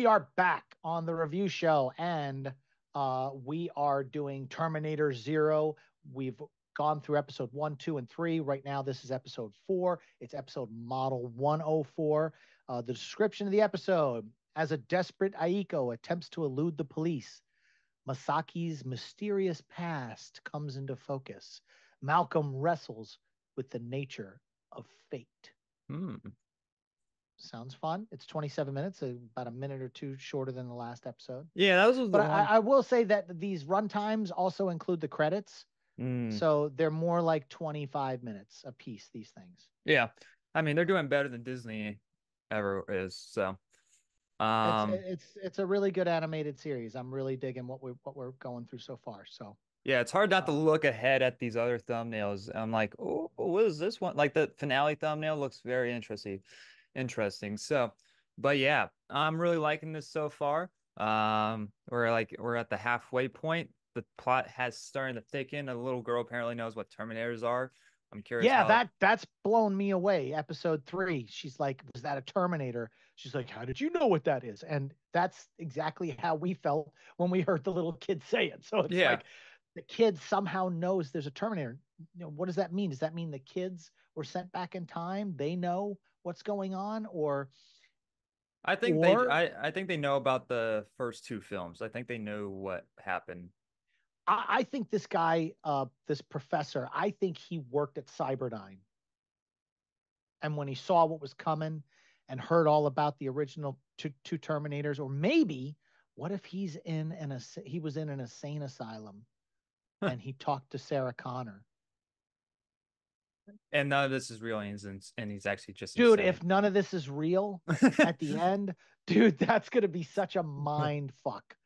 we are back on the review show and uh, we are doing Terminator Zero. We've gone through episode one, two, and three. Right now, this is episode four. It's episode model 104. Uh, the description of the episode as a desperate Eiko attempts to elude the police, Misaki's mysterious past comes into focus. Malcolm wrestles with the nature of fate. Hmm. Sounds fun. It's 27 minutes, about a minute or two shorter than the last episode. Yeah, that was the But one. I, I will say that these run times also include the credits. Mm, So they're more like 25 minutes a piece, these things. yeah, I mean they're doing better than Disney ever is. So, um, it's, it's it's a really good animated series. I'm really digging what we what we're going through so far. So yeah, it's hard not to uh, look ahead at these other thumbnails. I'm like, oh, what is this one? Like the finale thumbnail looks very interesting, interesting. So, but yeah, I'm really liking this so far. Um, we're like we're at the halfway point. The plot has starting to thicken. A little girl apparently knows what Terminators are. I'm curious. yeah, how- that that's blown me away. Episode three, she's like, "Was that a Terminator?" She's like, "How did you know what that is?" And that's exactly how we felt when we heard the little kid say it. So it's Yeah. like the kid somehow knows there's a Terminator. You know, what does that mean? Does that mean the kids were sent back in time? They know what's going on, or I think Or- they I, I think they know about the first two films. I think they know what happened. I, I think this guy, uh, this professor, I think he worked at Cyberdyne. And when he saw what was coming and heard all about the original two, two Terminators, or maybe what if he's in an he was in an insane asylum and he talked to Sarah Connor. And none of this is real and he's, and he's actually just Dude, insane. if none of this is real at the end, dude, that's gonna be such a mind fuck.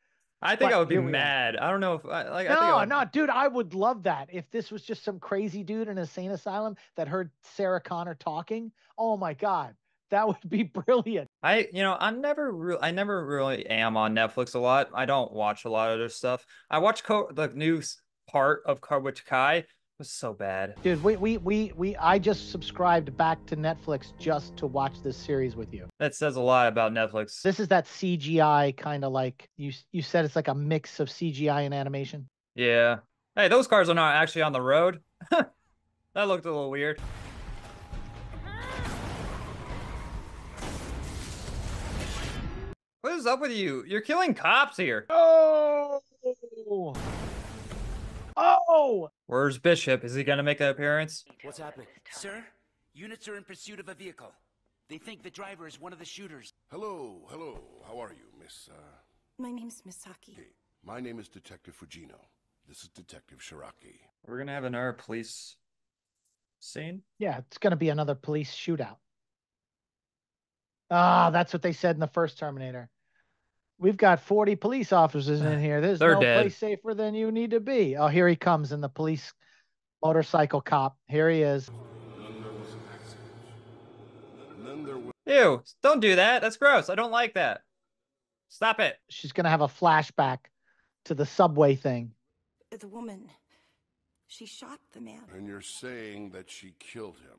I think but I would be here we are. mad. I don't know if I like I think I No, would- no, dude, I would love that. If this was just some crazy dude in a sane asylum that heard Sarah Connor talking, oh my god, that would be brilliant. I you know, I'm never real I never really am on Netflix a lot. I don't watch a lot of their stuff. I watch Co- the new part of. It was so bad. Dude, we we we we I just subscribed back to Netflix just to watch this series with you. That says a lot about Netflix. This is that CGI kind of like you you said it's like a mix of CGI and animation. Yeah. Hey, those cars are not actually on the road. that looked a little weird. What is up with you? You're killing cops here. Oh. Oh! Where's Bishop? Is he gonna make an appearance? What's happening? Sir, units are in pursuit of a vehicle. They think the driver is one of the shooters. Hello, hello. How are you, Miss? Uh, My name's Misaki. hey, my name is Detective Fujino. This is Detective Shiraki. We're gonna have another police scene. Yeah, it's going to be another police shootout. Ah, that's what they said in the first Terminator. We've got 40 police officers in here. There's They're no dead. place safer than you need to be. Oh, here he comes in the police motorcycle cop. Here he is. Then there was an accident. And then there was. Ew! Don't do that. That's gross. I don't like that. Stop it. She's going to have a flashback to the subway thing. The woman, she shot the man. And you're saying that she killed him.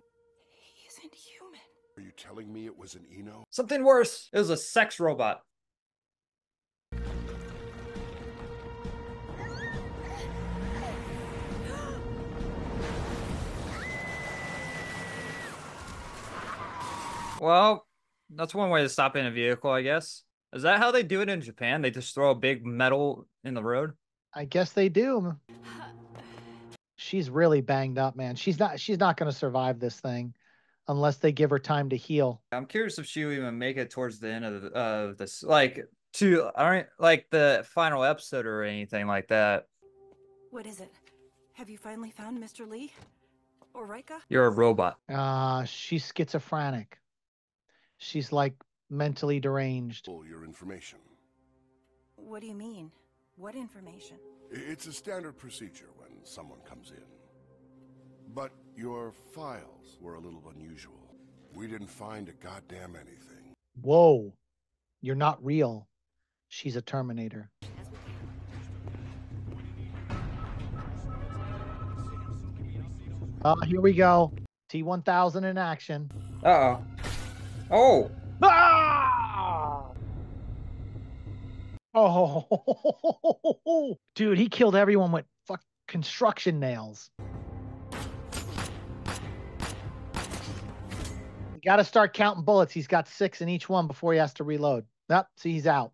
He isn't human. Are you telling me it was an Eno? Something worse. It was a sex robot. Well, that's one way to stop in a vehicle, I guess. Is that how they do it in Japan? They just throw a big metal in the road? I guess they do. She's really banged up, man. She's not she's not going to survive this thing unless they give her time to heal. I'm curious if she will even make it towards the end of the, of this, like to aren't like the final episode or anything like that. What is it? Have you finally found Mr. Lee? Or Reika? You're a robot. Uh, she's schizophrenic. She's like mentally deranged. All your information. What do you mean? What information? It's a standard procedure when someone comes in. But your files were a little unusual. We didn't find a goddamn anything. Whoa, you're not real. She's a Terminator. Oh, here we go. T1000 in action. Uh oh. Oh, Ah! Oh, dude, he killed everyone with fuck construction nails. You got to start counting bullets. He's got six in each one before he has to reload. Yep, see, he's out.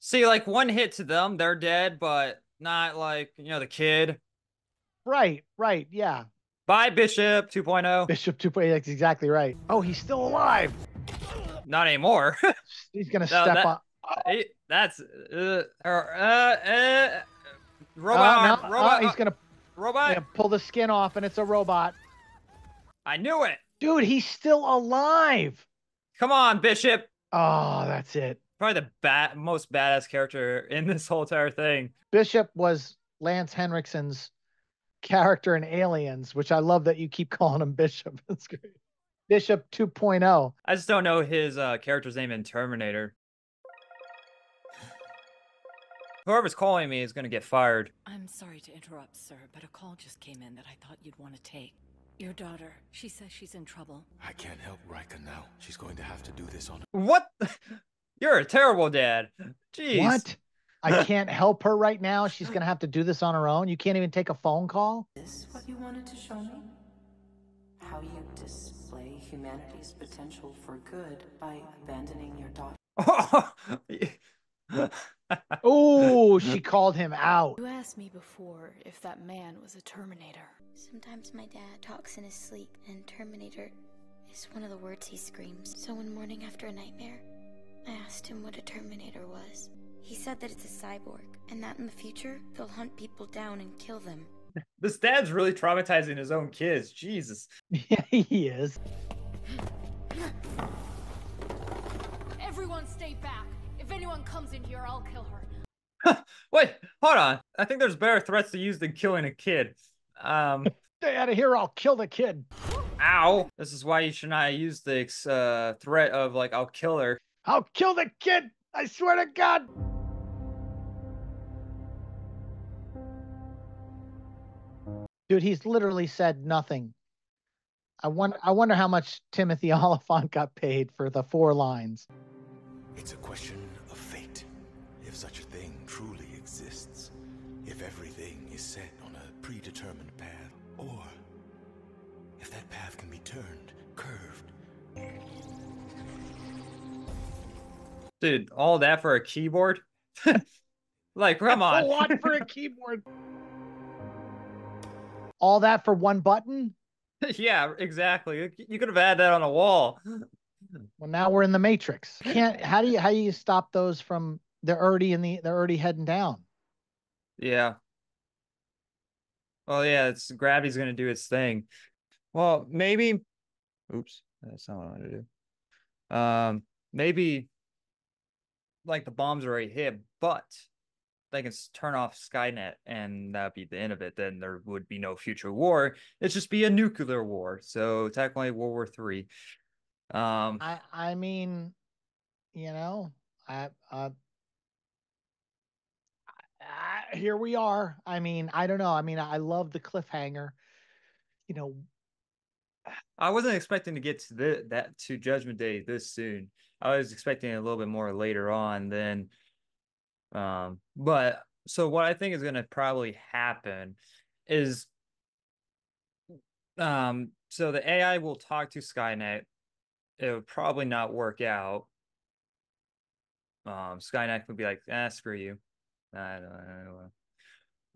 See, like one hit to them, they're dead, but not like, you know, the kid. Right, right, yeah. Bye, Bishop oh. 2.0. Bishop 2.0, that's exactly right. Oh, he's still alive. Not anymore. He's gonna No, step that- on. Hey, That's uh, uh, uh, robot, Uh, no, uh, robot, he's uh, gonna robot. pull the skin off, and it's a robot. I knew it. Dude, he's still alive. Come on, Bishop. Oh, that's it. Probably the bat most badass character in this whole entire thing. Bishop was Lance Henriksen's character in Aliens, which I love that you keep calling him Bishop. That's great. Bishop oh. 2.0. I just don't know his uh, character's name in Terminator. Whoever's calling me is gonna get fired. I'm sorry to interrupt, sir, but a call just came in that I thought you'd want to take. Your daughter, she says she's in trouble. I can't help Reika now. She's going to have to do this on her. What? You're a terrible dad. Jeez. What? I can't help her right now. She's going to have to do this on her own. You can't even take a phone call? Is this what you wanted to show me? How you display humanity's potential for good by abandoning your daughter. Oh, she called him out. You asked me before if that man was a Terminator. Sometimes my dad talks in his sleep, and Terminator is one of the words he screams. So one morning after a nightmare, I asked him what a Terminator was. He said that it's a cyborg, and that in the future, they'll hunt people down and kill them. this dad's really traumatizing his own kids. Jesus. Yeah, he is. Everyone stay back. If anyone comes in here, I'll kill her. Wait, hold on. I think there's better threats to use than killing a kid. Um, Stay out of here. I'll kill the kid. ow. This is why you should not use the uh, threat of like I'll kill her. I'll kill the kid. I swear to God. Dude, he's literally said nothing. I wonder, I wonder how much Timothy Olyphant got paid for the four lines. It's a question of fate. If such a thing truly exists. If everything is set on a predetermined path. Or if that path can be turned, curved. Dude, all that for a keyboard? like, come on. A on. lot for a keyboard. All that for one button? yeah, exactly. You could have had that on a wall. Well, now we're in the Matrix. Can't. How do you? How do you stop those from? They're already in the. They're already heading down. Yeah. Well, yeah, it's gravity's gonna do its thing. Well, maybe. Oops, that's not what I wanted to do. Um, maybe. Like the bombs are already hit, but they can turn off Skynet, and that'd be the end of it. Then there would be no future war. It'd just be a nuclear war. So technically, World War Three. Um, I. I mean, you know, I. Uh, I, here we are. I mean, I don't know. I mean, I love the cliffhanger. You know, I wasn't expecting to get to the, that to Judgment Day this soon. I was expecting a little bit more later on than um but so what I think is going to probably happen is um so the AI will talk to Skynet. It would probably not work out. Um Skynet would be like, "Ah, screw you." I don't, I don't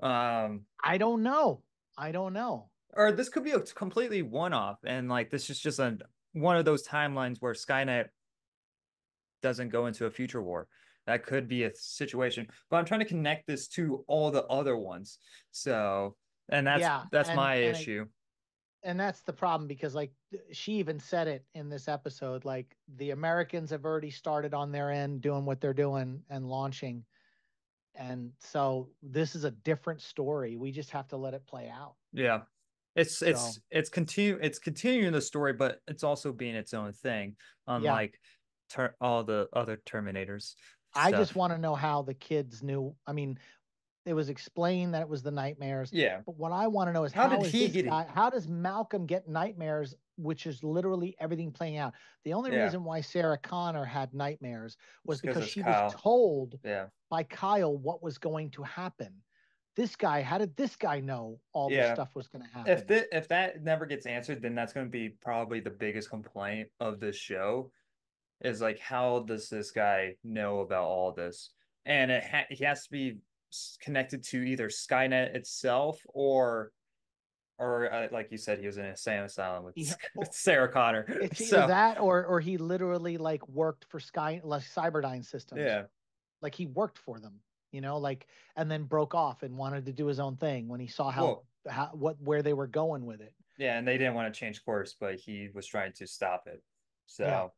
know. Um I don't know. I don't know. or this could be a completely one-off and like this is just a one of those timelines where skynet doesn't go into a future war that could be a situation but i'm trying to connect this to all the other ones. So and that's Yeah, that's and- my and I- issue. And that's the problem because like she even said it in this episode like the americans have already started on their end doing what they're doing and launching. And so this is a different story. We just have to let it play out. Yeah. It's it's So- it's continue it's continuing the story but it's also being its own thing unlike ter- all the other terminators i just want to know how the kids knew i mean it was explained that it was the nightmares yeah but what i want to know is How how, did he get it? guy, how does malcolm get nightmares which is literally everything playing out. The only Yeah. reason why Sarah Connor had nightmares was It's because she Kyle. was told Yeah. by Kyle what was going to happen. This guy, how did this guy know all this stuff was going to happen? If that if that never gets answered, then that's going to be probably the biggest complaint of this show. Is like, how does this guy know about all this? And it ha- he has to be connected to either Skynet itself or, or uh, like you said, he was in a insane asylum with, Yeah, with Sarah Connor. it's either So, that or or he literally like worked for Sky like Cyberdyne Systems. yeah, like he worked for them, you know, like and then broke off and wanted to do his own thing when he saw how, how what where they were going with it. yeah, and they didn't want to change course, but he was trying to stop it. So,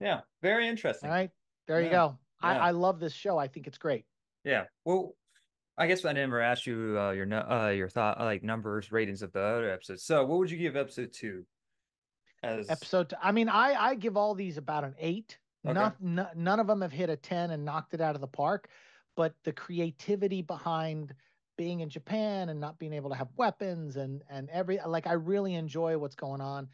Yeah. very interesting. All right, there you Yeah, go. yeah. I, I love this show. I think it's great. Yeah. Well, I guess I never asked you uh, your uh, your thought like numbers ratings of the other episodes. So, what would you give episode two? As Episode. I mean, I I give all these about an eight. Okay. Not, n- none of them have hit a ten and knocked it out of the park, but the creativity behind being in Japan and not being able to have weapons and and every like I really enjoy what's going on.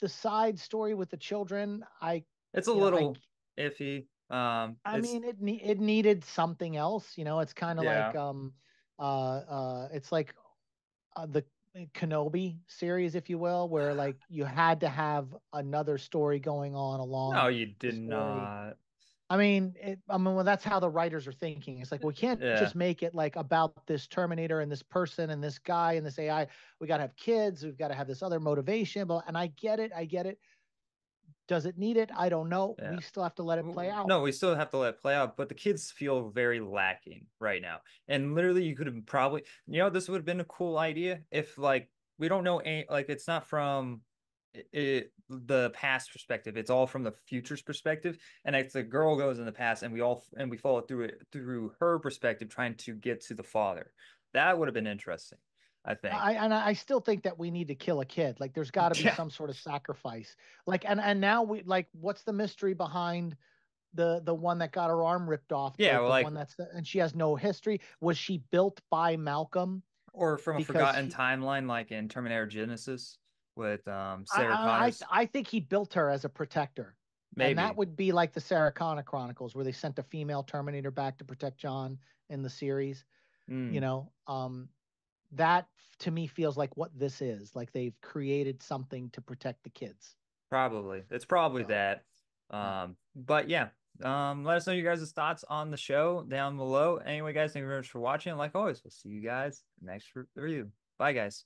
The side story with the children, I it's a you know, I little iffy. Um, I mean, it ne- it needed something else. You know, it's kind of Yeah. like um, uh, uh, it's like uh, the Kenobi series, if you will, where like you had to have another story going on along. no, you did story. not. I mean, it, I mean, well, that's how the writers are thinking. It's like we can't Yeah. just make it like about this Terminator and this person and this guy and this AI. We got to have kids. We've got to have this other motivation. But and I get it. I get it. Does it need it? I don't know. Yeah. We still have to let it play out. No, we still have to let it play out, but the kids feel very lacking right now. And literally, you could have probably, you know, this would have been a cool idea if, like, we don't know, any, like, it's not from it, the past perspective; it's all from the future's perspective. And if the girl goes in the past, and we all and we follow through it through her perspective, trying to get to the father, that would have been interesting. I think. I and I still think that we need to kill a kid. Like there's got to be Yeah. some sort of sacrifice. Like and and now we like what's the mystery behind the the one that got her arm ripped off? Yeah, well, the like- one that's and she has no history. Was she built by Malcolm? or from a forgotten he- timeline, like in Terminator Genisys with um Sarah I, I, I think he built her as a protector. Maybe. And that would be like the Sarah Connor Chronicles, where they sent a female Terminator back to protect John in the series. Mm. You know, um, that to me feels like what this is. Like they've created something to protect the kids. Probably. It's probably So, that. Um, but yeah. Um, let us know your guys' thoughts on the show down below. Anyway, guys, thank you very much for watching. Like always, we'll see you guys next re- review. Bye, guys.